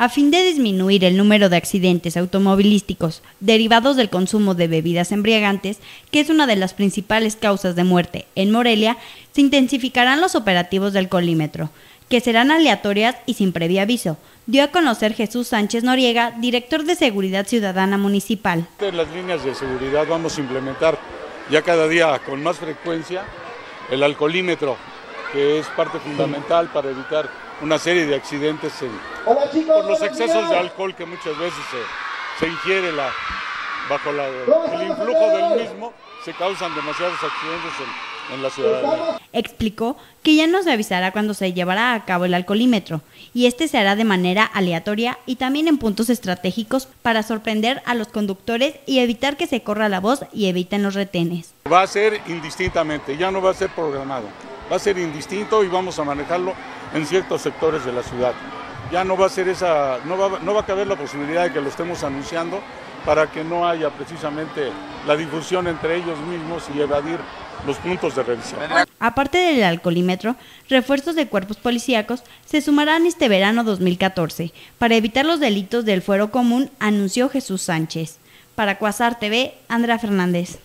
A fin de disminuir el número de accidentes automovilísticos derivados del consumo de bebidas embriagantes, que es una de las principales causas de muerte en Morelia, se intensificarán los operativos del colímetro, que serán aleatorias y sin previo aviso, dio a conocer Jesús Sánchez Noriega, director de Seguridad Ciudadana Municipal. Las líneas de seguridad vamos a implementar ya cada día con más frecuencia el alcoholímetro, que es parte fundamental para evitar una serie de accidentes por los excesos de alcohol que muchas veces se, ingiere la, bajo el influjo del mismo, se causan demasiados accidentes en, en la ciudadanía. Explicó que ya nos avisará cuando se llevará a cabo el alcoholímetro y este se hará de manera aleatoria y también en puntos estratégicos para sorprender a los conductores y evitar que se corra la voz y eviten los retenes. Va a ser indistintamente, ya no va a ser programado, va a ser indistinto y vamos a manejarlo en ciertos sectores de la ciudad. Ya no va a ser esa, no va, no va a caber la posibilidad de que lo estemos anunciando para que no haya precisamente la difusión entre ellos mismos y evadir los puntos de revisión. Aparte del alcoholímetro, refuerzos de cuerpos policíacos se sumarán este verano 2014 para evitar los delitos del fuero común, anunció Jesús Sánchez. Para Cuasar TV, Andrea Fernández.